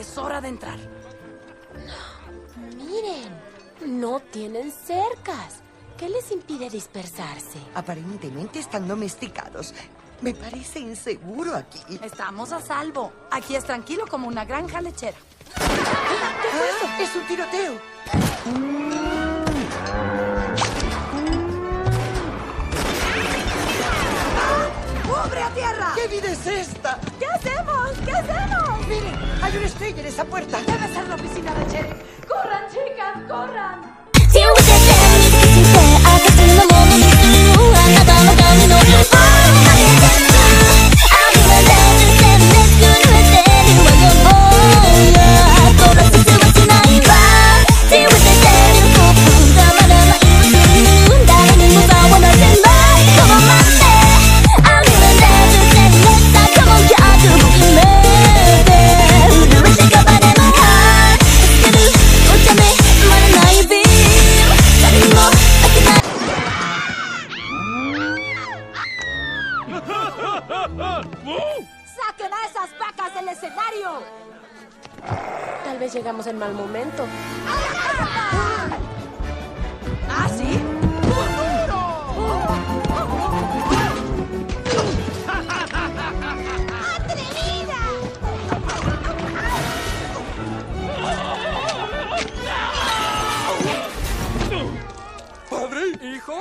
Es hora de entrar. Miren, no tienen cercas. ¿Qué les impide dispersarse? Aparentemente están domesticados. Me parece inseguro aquí. Estamos a salvo. Aquí es tranquilo como una granja lechera. ¡Ah! ¡Es un tiroteo! ¡Cubre a tierra! ¿Qué vida es esta? ¿Qué hacemos? ¿Qué hacemos? Miren, hay una estrella en esa puerta. Debe ser la oficina del sheriff. ¡Corran, chicas, corran! ¡Saquen a esas vacas del escenario! Tal vez llegamos en mal momento. ¿Ah, sí? ¿Padre? ¿Hijo?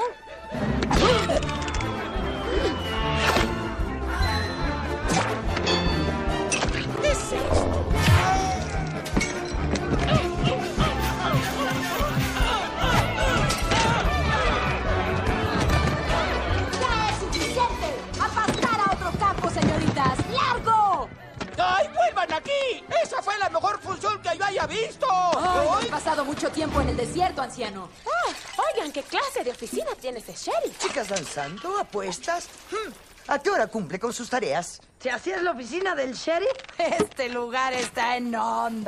Vuelvan aquí! ¡Esa fue la mejor función que yo haya visto! ¡Ay! he pasado mucho tiempo en el desierto, anciano. Ah, oigan, ¿qué clase de oficina tiene ese sheriff? ¿Chicas danzando? ¿Apuestas? Hmm, ¿A qué hora cumple con sus tareas? Si así es la oficina del sheriff, Este lugar está en onda.